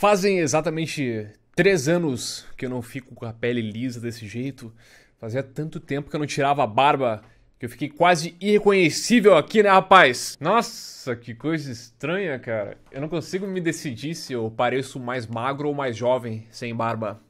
Fazem exatamente três anos que eu não fico com a pele lisa desse jeito. Fazia tanto tempo que eu não tirava a barba que eu fiquei quase irreconhecível aqui, né, rapaz? Nossa, que coisa estranha, cara. Eu não consigo me decidir se eu pareço mais magro ou mais jovem sem barba.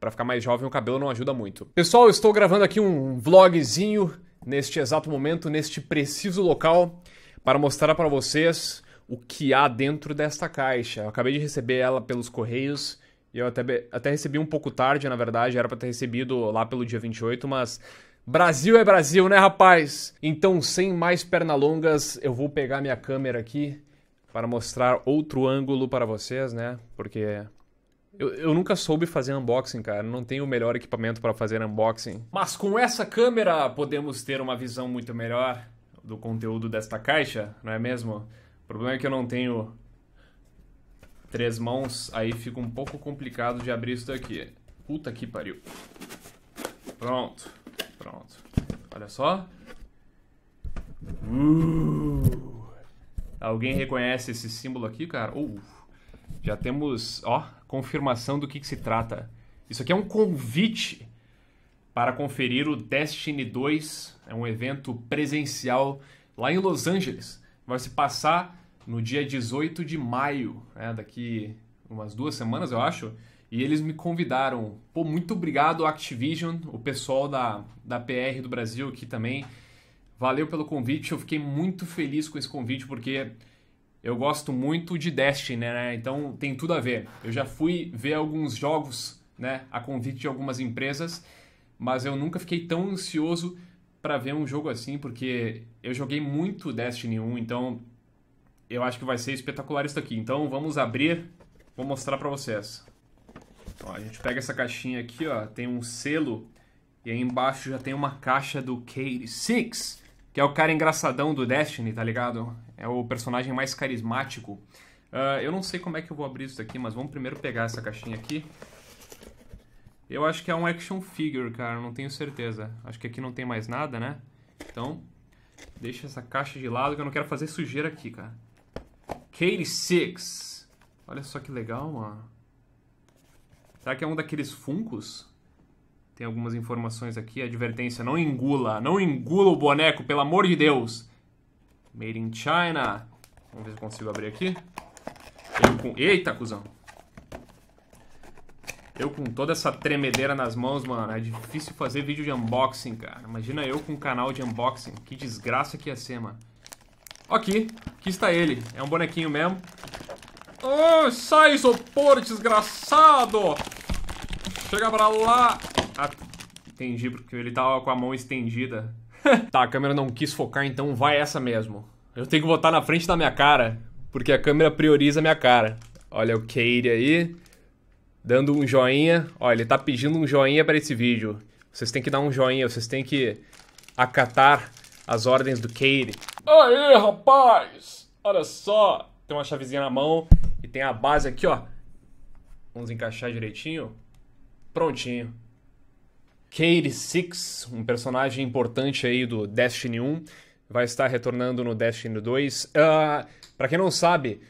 Para ficar mais jovem, o cabelo não ajuda muito. Pessoal, eu estou gravando aqui um vlogzinho neste exato momento, neste preciso local, para mostrar para vocês o que há dentro desta caixa. Eu acabei de receber ela pelos correios. E eu até, até recebi um pouco tarde, na verdade, era para ter recebido lá pelo dia 28, mas Brasil é Brasil, né, rapaz? Então, sem mais pernalongas, eu vou pegar minha câmera aqui para mostrar outro ângulo para vocês, né? Porque eu, eu nunca soube fazer unboxing, cara. Não tenho o melhor equipamento para fazer unboxing. Mas com essa câmera podemos ter uma visão muito melhor do conteúdo desta caixa, não é mesmo? O problema é que eu não tenho três mãos, aí fica um pouco complicado de abrir isso daqui. Puta que pariu. Pronto, pronto. Olha só. Uh. Alguém reconhece esse símbolo aqui, cara? Uh. Já temos, ó, confirmação do que, que se trata. Isso aqui é um convite para conferir o Destiny 2. É um evento presencial lá em Los Angeles. Vai se passar no dia 18 de maio, né, daqui umas duas semanas, eu acho. E eles me convidaram. Pô, muito obrigado, Activision, o pessoal da, da PR do Brasil aqui também. Valeu pelo convite, eu fiquei muito feliz com esse convite, porque eu gosto muito de Destiny, né? Então tem tudo a ver. Eu já fui ver alguns jogos, né, a convite de algumas empresas, mas eu nunca fiquei tão ansioso para ver um jogo assim, porque eu joguei muito Destiny 1, então eu acho que vai ser espetacular isso aqui. Então vamos abrir, vou mostrar para vocês. Ó, a gente pega essa caixinha aqui, ó, tem um selo e aí embaixo já tem uma caixa do Cade Six, que é o cara engraçadão do Destiny, tá ligado? É o personagem mais carismático. Uh, eu não sei como é que eu vou abrir isso daqui, mas vamos primeiro pegar essa caixinha aqui. Eu acho que é um action figure, cara, não tenho certeza. Acho que aqui não tem mais nada, né? Então, deixa essa caixa de lado que eu não quero fazer sujeira aqui, cara. Katie Six. Olha só que legal, mano. Será que é um daqueles funcos? Tem algumas informações aqui. Advertência, não engula. Não engula o boneco, pelo amor de Deus. Made in China. Vamos ver se eu consigo abrir aqui. Eu com... Eita, cuzão. Eu com toda essa tremedeira nas mãos, mano. É difícil fazer vídeo de unboxing, cara. Imagina eu com um canal de unboxing. Que desgraça que ia ser, mano. Aqui, aqui está ele. É um bonequinho mesmo. Oh, sai, isopor, desgraçado! Chega pra lá. Ah, entendi, porque ele tava com a mão estendida. tá, a câmera não quis focar, então vai essa mesmo. Eu tenho que botar na frente da minha cara, porque a câmera prioriza a minha cara. Olha o Katie aí, dando um joinha. Olha, ele tá pedindo um joinha para esse vídeo. Vocês têm que dar um joinha, vocês têm que acatar as ordens do Katie. Aê, rapaz! Olha só! Tem uma chavezinha na mão e tem a base aqui, ó. Vamos encaixar direitinho. Prontinho. Katie Six, um personagem importante aí do Destiny 1, vai estar retornando no Destiny 2. Uh, ah, para quem não sabe,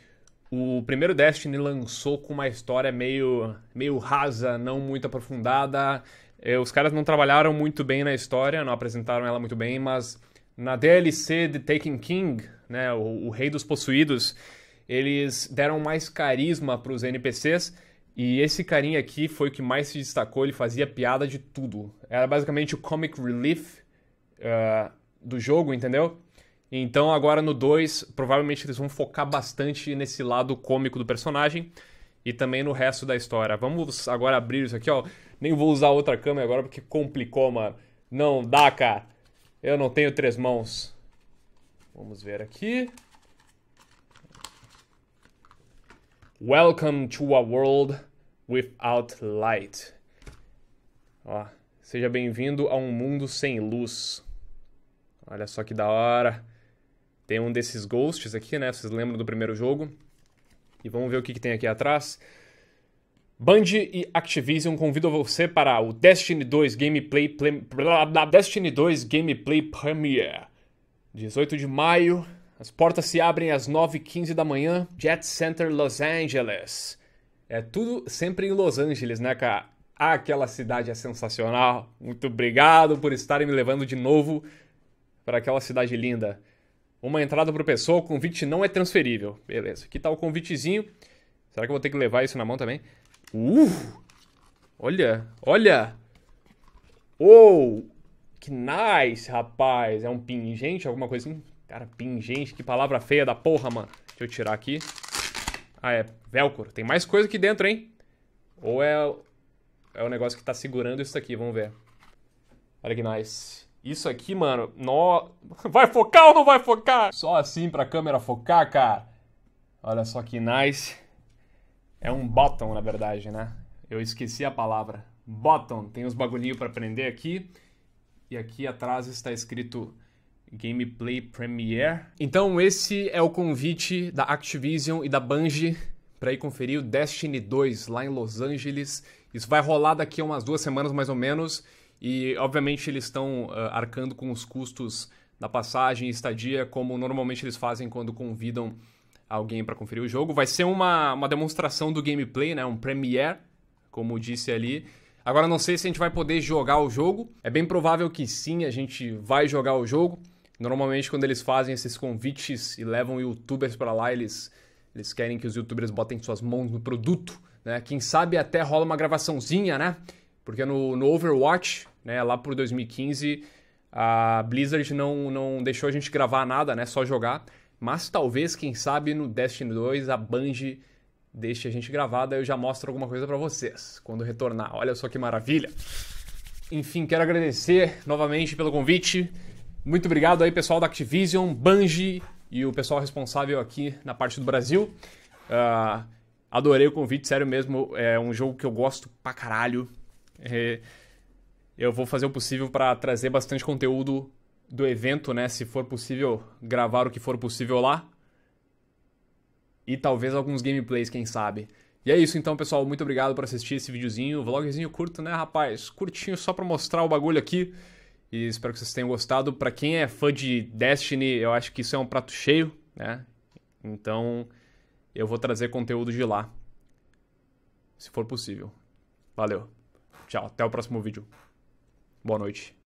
o primeiro Destiny lançou com uma história meio, meio rasa, não muito aprofundada. Eh, os caras não trabalharam muito bem na história, não apresentaram ela muito bem, mas na DLC de Taken King, né, o, o Rei dos Possuídos, eles deram mais carisma para os NPCs e esse carinha aqui foi o que mais se destacou, ele fazia piada de tudo. Era basicamente o comic relief uh, do jogo, entendeu? Então agora no 2, provavelmente eles vão focar bastante nesse lado cômico do personagem e também no resto da história. Vamos agora abrir isso aqui, ó. Nem vou usar outra câmera agora porque complicou, mano. Não dá, cara. Eu não tenho três mãos. Vamos ver aqui. Welcome to a world without light. Ó, seja bem-vindo a um mundo sem luz. Olha só que da hora. Tem um desses ghosts aqui, né? Vocês lembram do primeiro jogo? E vamos ver o que, que tem aqui atrás. Band e Activision convidam você para o Destiny 2 Gameplay Destiny 2 Gameplay Premiere. 18 de maio, as portas se abrem às 9h15 da manhã, Jet Center Los Angeles. É tudo sempre em Los Angeles, né, cara? Aquela cidade é sensacional. Muito obrigado por estarem me levando de novo para aquela cidade linda. Uma entrada pro pessoal, o convite não é transferível. Beleza, aqui tá o convitezinho. Será que eu vou ter que levar isso na mão também? Uh! Olha, olha! Oh! Que nice, rapaz! É um pingente, alguma coisa assim? Cara, pingente, que palavra feia da porra, mano. Deixa eu tirar aqui. Ah, é velcro. Tem mais coisa aqui dentro, hein? Ou é, é o negócio que tá segurando isso aqui, vamos ver. Olha que nice. Isso aqui, mano, no... vai focar ou não vai focar? Só assim pra câmera focar, cara. Olha só que nice. É um bottom, na verdade, né? Eu esqueci a palavra. Bottom. Tem os bagulhinhos para prender aqui. E aqui atrás está escrito Gameplay Premiere. Então esse é o convite da Activision e da Bungie para ir conferir o Destiny 2 lá em Los Angeles. Isso vai rolar daqui a umas duas semanas mais ou menos. E obviamente eles estão uh, arcando com os custos da passagem e estadia, como normalmente eles fazem quando convidam alguém para conferir o jogo. Vai ser uma, uma demonstração do gameplay, né? um premiere, como disse ali. Agora não sei se a gente vai poder jogar o jogo. É bem provável que sim, a gente vai jogar o jogo. Normalmente quando eles fazem esses convites e levam youtubers para lá, eles, eles querem que os youtubers botem suas mãos no produto. Né? Quem sabe até rola uma gravaçãozinha, né? Porque no, no Overwatch, né, lá por 2015, a Blizzard não, não deixou a gente gravar nada, né? Só jogar. Mas talvez, quem sabe, no Destiny 2 a Bungie deixe a gente gravada eu já mostro alguma coisa para vocês quando retornar. Olha só que maravilha. Enfim, quero agradecer novamente pelo convite. Muito obrigado aí, pessoal da Activision, Bungie e o pessoal responsável aqui na parte do Brasil. Uh, adorei o convite, sério mesmo. É um jogo que eu gosto pra caralho. É, eu vou fazer o possível para trazer bastante conteúdo do evento, né? Se for possível, gravar o que for possível lá. E talvez alguns gameplays, quem sabe. E é isso então, pessoal. Muito obrigado por assistir esse videozinho. Vlogzinho curto, né, rapaz? Curtinho só pra mostrar o bagulho aqui. E espero que vocês tenham gostado. Pra quem é fã de Destiny, eu acho que isso é um prato cheio, né? Então, eu vou trazer conteúdo de lá. Se for possível. Valeu. Tchau. Até o próximo vídeo. Boa noite.